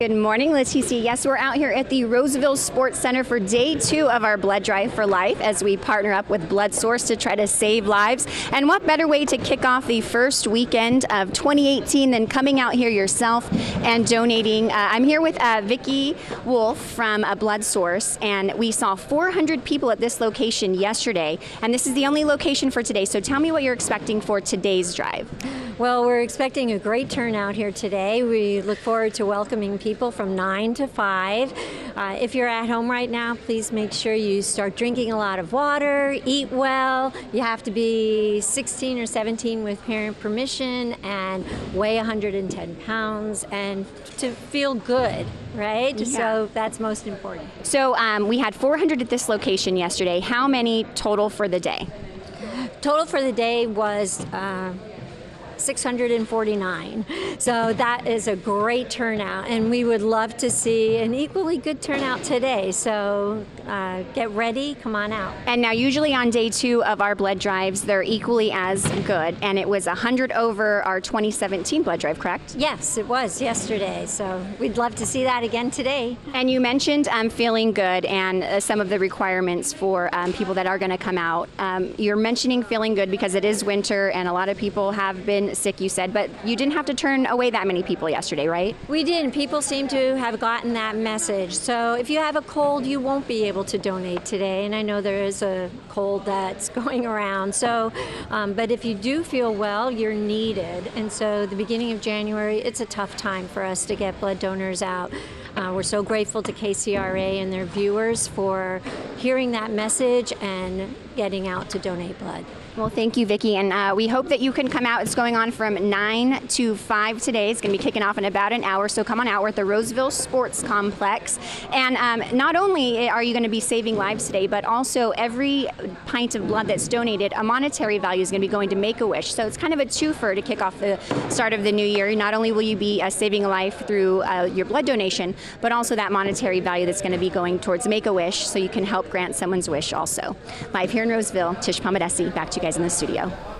Good morning, Leticia. Yes, we're out here at the Roseville Sports Center for day two of our Blood Drive for Life as we partner up with Blood Source to try to save lives. And what better way to kick off the first weekend of 2018 than coming out here yourself and donating? Uh, I'm here with uh, Vicki Wolf from uh, Blood Source, and we saw 400 people at this location yesterday, and this is the only location for today. So tell me what you're expecting for today's drive. Well, we're expecting a great turnout here today. We look forward to welcoming people from 9 to 5. Uh, if you're at home right now, please make sure you start drinking a lot of water, eat well. You have to be 16 or 17 with parent permission and weigh 110 pounds and to feel good, right? Yeah. So that's most important. So um, we had 400 at this location yesterday. How many total for the day? Total for the day was. Uh, 649. So that is a great turnout, and we would love to see an equally good turnout today. So uh, get ready, come on out. And now, usually on day two of our blood drives, they're equally as good. And it was 100 over our 2017 blood drive, correct? Yes, it was yesterday. So we'd love to see that again today. And you mentioned um, feeling good and uh, some of the requirements for um, people that are going to come out. Um, you're mentioning feeling good because it is winter and a lot of people have been sick, you said, but you didn't have to turn away that many people yesterday, right? We didn't. People seem to have gotten that message. So if you have a cold, you won't be able to donate today. And I know there is a cold that's going around. So, um, but if you do feel well, you're needed. And so the beginning of January, it's a tough time for us to get blood donors out. Uh, we're so grateful to KCRA and their viewers for hearing that message and getting out to donate blood. Well, thank you, Vicki, and uh, we hope that you can come out. It's going on from 9 to 5 today. It's going to be kicking off in about an hour, so come on out. We're at the Roseville Sports Complex. And um, not only are you going to be saving lives today, but also every pint of blood that's donated, a monetary value is going to be going to Make-A-Wish. So it's kind of a twofer to kick off the start of the new year. Not only will you be uh, saving a life through uh, your blood donation, but also that monetary value that's going to be going towards Make-A-Wish, so you can help grant someone's wish also. Live here in Roseville, Tish Palamidessi, back to you guys in the studio.